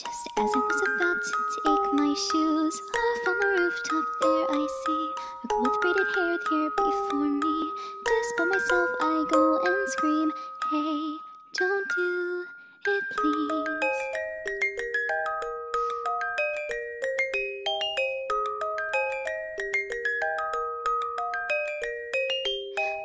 Just as I was about to take my shoes off on the rooftop, there I see a girl with braided hair here before me. Just by myself, I go and scream, Hey, don't do it, please.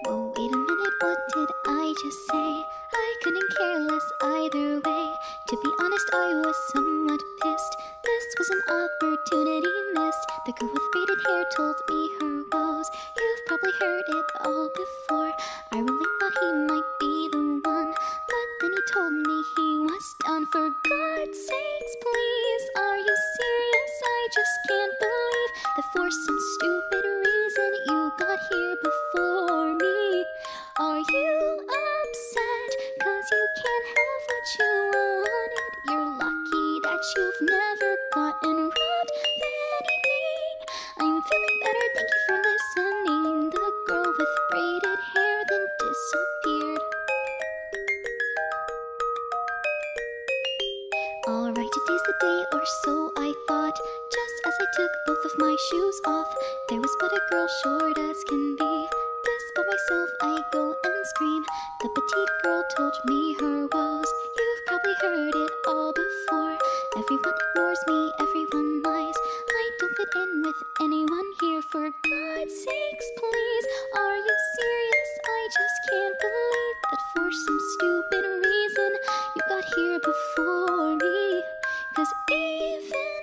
Whoa, wait a minute, what did I just say? I couldn't care less either way. To be honest, I was somewhat pissed. This was an opportunity missed. The girl with braided hair told me her woes. You've probably heard it all before. I really thought he might be the one, but then he told me he was done. For God's sakes, please, are you serious? I just can't believe that for some stupid can't have what you wanted. You're lucky that you've never gotten robbed of anything. I'm feeling better, thank you for listening. The girl with braided hair then disappeared. Alright, today's the day, or so I thought. Just as I took both of my shoes off, there was but a girl short as can myself, I go and scream. The petite girl told me her woes. You've probably heard it all before. Everyone ignores me, everyone lies. I don't fit in with anyone here. For God's sakes, please, are you serious? I just can't believe that for some stupid reason you got here before me. Cause even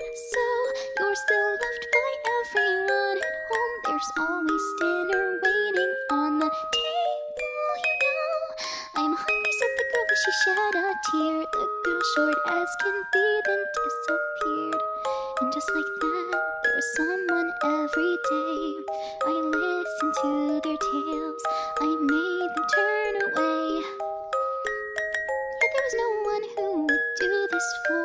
as can be, then disappeared. And just like that, there was someone every day. I listened to their tales, I made them turn away. Yet there was no one who would do this for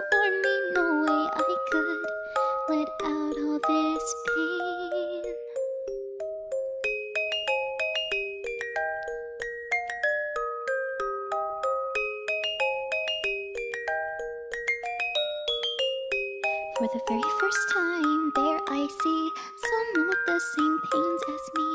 For the very first time, there I see someone with the same pains as me,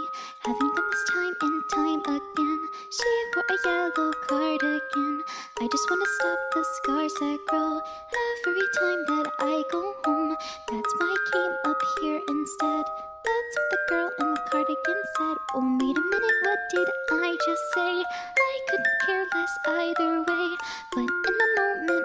having them this time and time again. She wore a yellow cardigan. I just wanna stop the scars that grow every time that I go home. That's why I came up here instead. That's what the girl in the cardigan said. Oh, wait a minute, what did I just say? I couldn't care less either way, but in the moment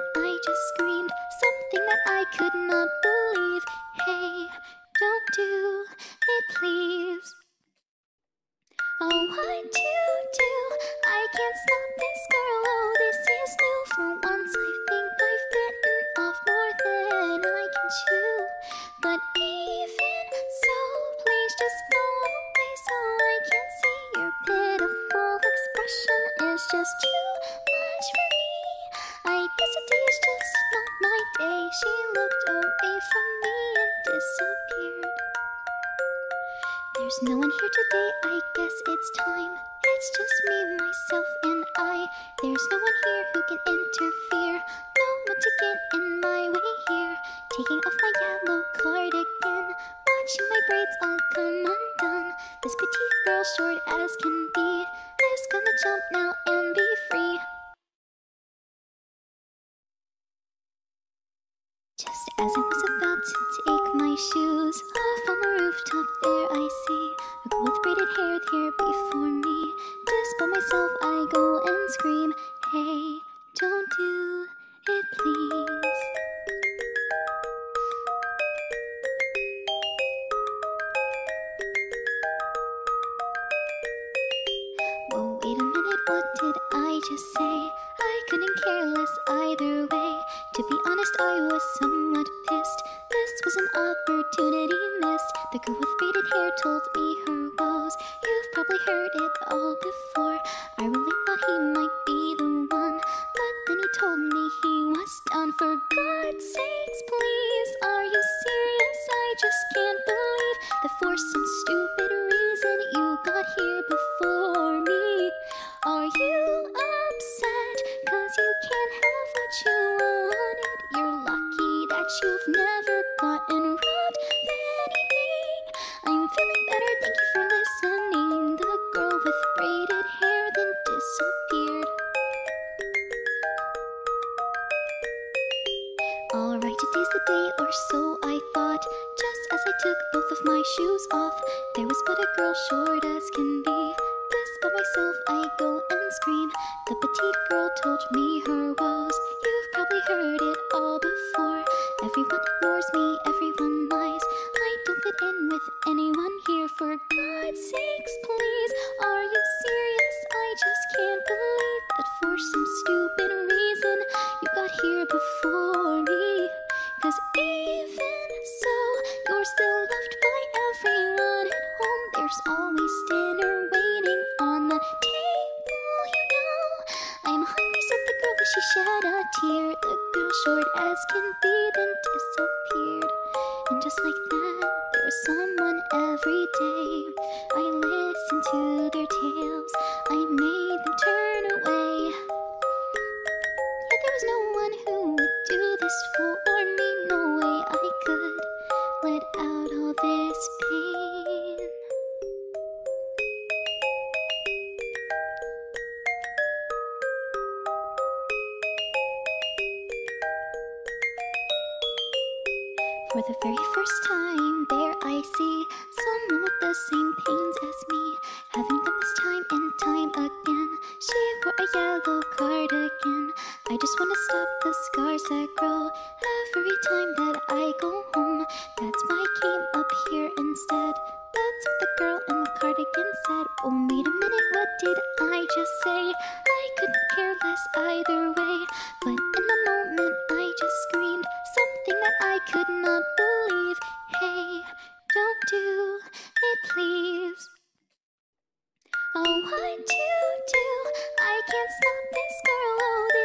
She looked away from me and disappeared. There's no one here today, I guess it's time. It's just me, myself, and I. There's no one here who can interfere. No one to get in my way here. Taking off my yellow cardigan, watching my braids all come undone. This petite girl, short as can be, is gonna jump now as I was about to take my shoes off on the rooftop, there I see a girl with braided hair here before me. Despite myself, I go and scream, Hey, don't do it, please. Whoa, wait a minute, what did I just say? To be honest, I was somewhat pissed. This was an opportunity missed. The girl with braided hair told me her woes. You've probably heard it all before. I really thought he might be the one, but then he told me he was done. For God's sakes, please, are you serious? I just can't believe that for some I took both of my shoes off, there was but a girl short as can be. This by myself, I go and scream. The petite girl told me her woes. You've probably heard it all before. Everyone ignores me, everyone lies. I don't fit in with anyone here. For God's sakes, please, are you serious? I just can't believe that for some stupid reason you got here before short as can be, then disappeared. And just like that, there was someone every day. I listened to their tales, I made them turn away. For the very first time, there I see someone with the same pains as me, having done this time and time again. She wore a yellow cardigan. I just wanna stop the scars that grow every time that I go home. That's why I came up here instead. That's what the girl in the cardigan said. Oh, wait a minute, what did I just say? I couldn't care less either way, but in the moment I could not believe. Hey, don't do it, please. Oh, what to do? I can't stop oh,